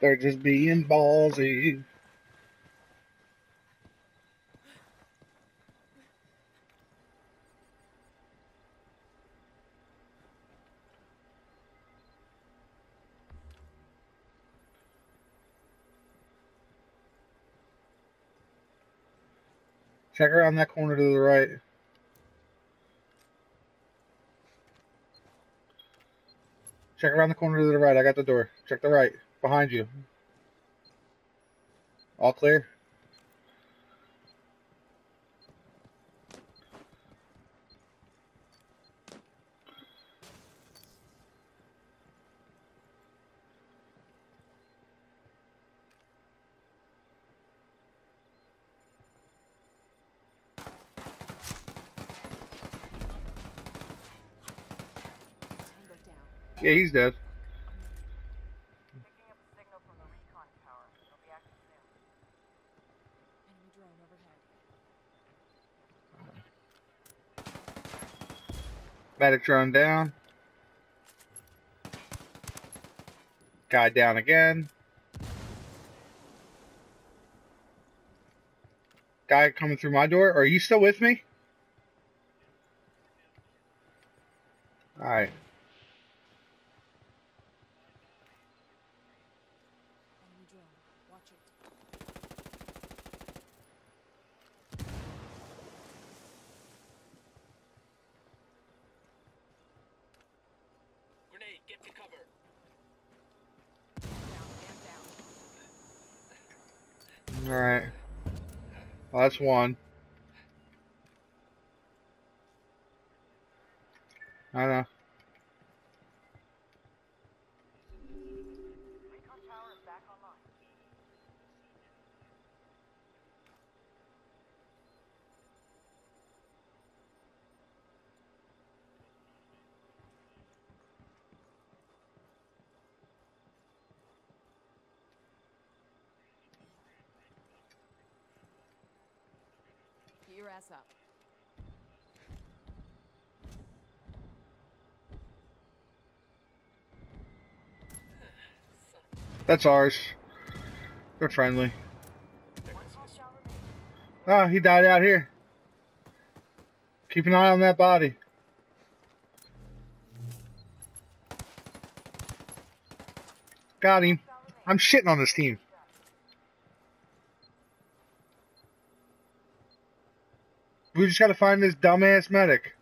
They're just being ballsy. Check around that corner to the right. Check around the corner to the right. I got the door. Check the right. Behind you. All clear? Tango down. Yeah, he's dead. Picking up a signal from the recon tower. It'll be active soon. Enemy drone overhead. Medic drone down. Guy down again. Guy coming through my door. Are you still with me? Alright. Enemy drone. Watch it. Grenade, get to cover. Down, man down. Alright. Well, that's one. I don't know. Your ass up. That's ours. They're friendly. Oh, he died out here. Keep an eye on that body. Got him. I'm shitting on this team. We just gotta find this dumbass medic.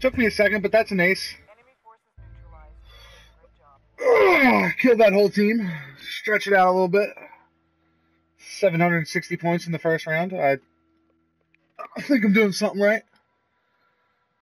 Took me a second, but that's an ace. Killed that whole team. Stretch it out a little bit. 760 points in the first round. I think I'm doing something right.